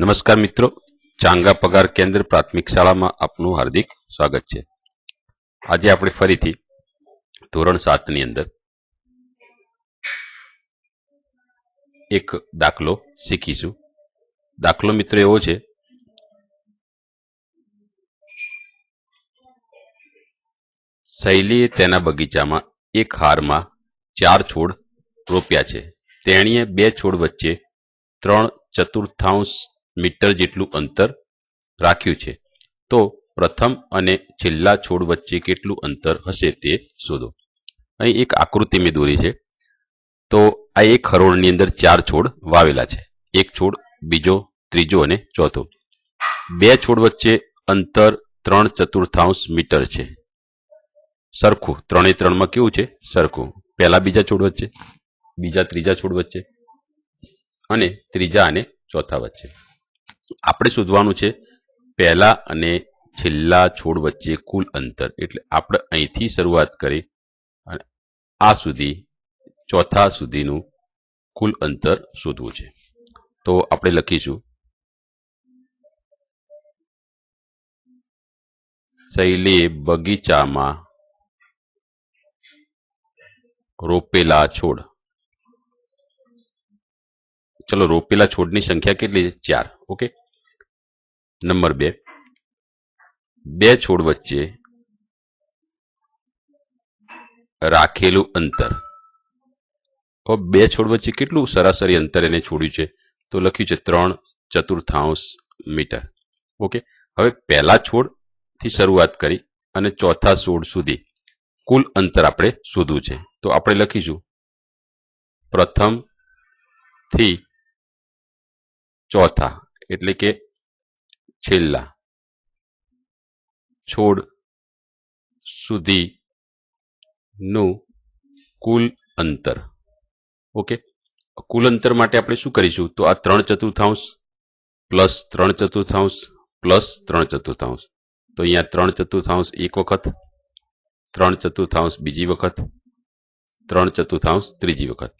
નમસ્કાર મિત્રો. ચાંગા પગાર કેન્દ્ર પ્રાથમિક શાળામાં આપનું હાર્દિક સ્વાગત છે. આજે આપણે ફરીથી ધોરણ સાતની અંદર એક દાખલો શીખીશું. દાખલો મિત્રો એવો છે. શૈલીએ તેના બગીચામાં એક હારમાં ચાર છોડ રોપ્યા છે. તેણીએ બે છોડ વચ્ચે ત્રણ ચતુર્થાંશ મીટર જેટલું અંતર રાખ્યું છે. તો પ્રથમ અને છેલ્લા છોડ વચ્ચે કેટલું અંતર હશે તે શોધો. અહીં એક આકૃતિ મેં દોરી છે. તો આ એક હરોળની અંદર ચાર છોડ વાવેલા છે. એક છોડ બીજો, ત્રીજો અને ચોથો. બે છોડ વચ્ચે અંતર ત્રણ ચતુર્થાંશ મીટર છે. સરખું. ત્રણે ત્રણમાં કેવું છે? સરખું. પહેલા બીજા છોડ વચ્ચે, બીજા ત્રીજા છોડ વચ્ચે અને ત્રીજા અને ચોથા વચ્ચે. આપણે શોધવાનું છે, પહેલા અને છેલ્લા છોડ વચ્ચે કુલ અંતર. એટલે આપણે અહીંથી શરૂઆત કરી અને આ સુધી, ચોથા સુધીનું કુલ અંતર શોધવું છે. તો આપણે લખીશું. શૈલે બગીચામાં રોપેલા છોડ. ચલો, રોપેલા છોડની સંખ્યા કેટલી છે? ચાર. ઓકે? નંબર બે. બે છોડ વચ્ચે રાખેલું અંતર. બે છોડ વચ્ચે કેટલું સરાસરી અંતર એને છોડ્યું છે? તો લખ્યું છે ત્રણ ચતુર્થાંશ મીટર. ઓકે, હવે પહેલા છોડથી શરૂઆત કરી અને ચોથા છોડ સુધી. કુલ અંતર આપણે શોધવું છે. તો આપણે લખીશું. પ્રથમથી ચોથા, એટલે કે છેલ્લા. છોડ સુધી નું કુલ અંતર. ઓકે? કુલ અંતર માટે આપણે શું કરીશું? તો આ ત્રણ ચતુર્થાંશ પ્લસ ત્રણ ચતુર્થાંશ પ્લસ ત્રણ ચતુર્થાંશ. તો અહીંયા ત્રણ ચતુર્થાંશ એક વખત, ત્રણ ચતુર્થાંશ બીજી વખત, ત્રણ ચતુર્થાંશ ત્રીજી વખત.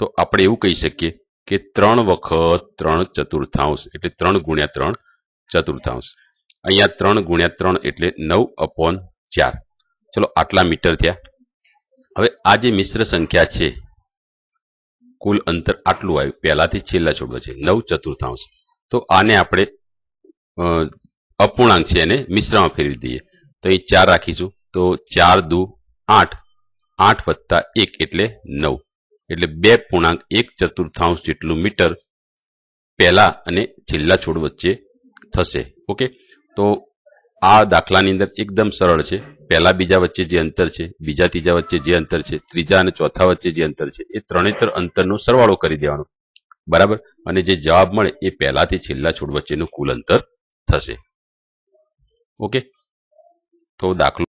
તો આપણે એવું કહી શકીએ કે ત્રણ વખત ત્રણ ચતુર્થાંશ, એટલે ત્રણ ગુણ્યા ત્રણ ચતુર્થાંશ. અહીંયા ત્રણ ગુણ્યા ત્રણ એટલે નવ અપોન ચાર. ચલો આટલા મીટર થયા. હવે આ જે મિશ્ર સંખ્યા છે, કુલ અંતર આટલું આવ્યું. પહેલાથી છેલ્લા છોડવા છે. નવ ચતુર્થાંશ. તો આને આપણે અપૂર્ણાંક છે એને મિશ્રમાં ફેરવી દઈએ. તો અહીં ચાર રાખીશું. તો ચાર દુ આઠ. આઠ વત્તા એક એટલે નવ. એટલે બે પૂર્ણાંક એક ચતુર્થાંશ જેટલું મીટર પહેલા અને છેલ્લા છોડ વચ્ચે થશે. ઓકે? તો આ દાખલાની અંદર એકદમ સરળ છે. પહેલા બીજા વચ્ચે જે અંતર છે, બીજા ત્રીજા વચ્ચે જે અંતર છે, ત્રીજા અને ચોથા વચ્ચે જે અંતર છે, એ ત્રણેતર અંતરનો સરવાળો કરી દેવાનો. બરાબર? અને જે જવાબ મળે એ પહેલાથી છેલ્લા છોડ વચ્ચેનું કુલ અંતર થશે. ઓકે? તો દાખલો